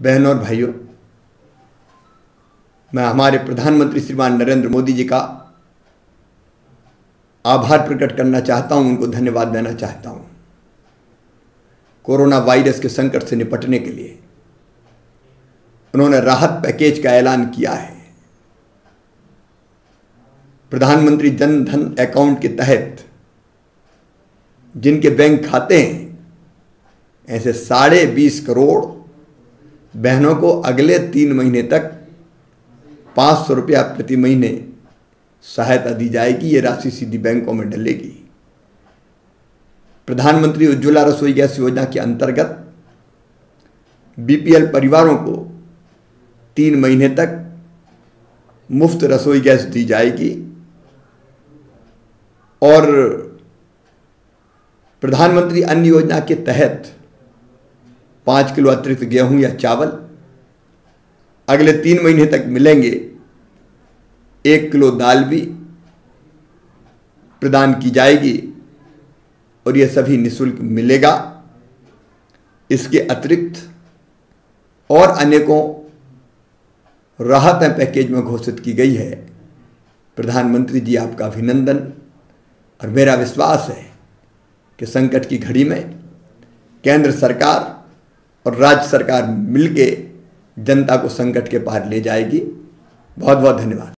बहनों और भाइयों, मैं हमारे प्रधानमंत्री श्रीमान नरेंद्र मोदी जी का आभार प्रकट करना चाहता हूँ, उनको धन्यवाद देना चाहता हूँ। कोरोना वायरस के संकट से निपटने के लिए उन्होंने राहत पैकेज का ऐलान किया है। प्रधानमंत्री जन धन अकाउंट के तहत जिनके बैंक खाते हैं, ऐसे साढ़े बीस करोड़ बहनों को अगले तीन महीने तक पाँच सौ रुपया प्रति महीने सहायता दी जाएगी, ये राशि सीधी बैंकों में डलेगी। प्रधानमंत्री उज्ज्वला रसोई गैस योजना के अंतर्गत बीपीएल परिवारों को तीन महीने तक मुफ़्त रसोई गैस दी जाएगी और प्रधानमंत्री अन्न योजना के तहत पाँच किलो अतिरिक्त गेहूँ या चावल अगले तीन महीने तक मिलेंगे। एक किलो दाल भी प्रदान की जाएगी और यह सभी निशुल्क मिलेगा। इसके अतिरिक्त और अनेकों राहतें पैकेज में घोषित की गई है। प्रधानमंत्री जी, आपका अभिनंदन और मेरा विश्वास है कि संकट की घड़ी में केंद्र सरकार और राज्य सरकार मिलके जनता को संकट के पार ले जाएगी। बहुत बहुत धन्यवाद।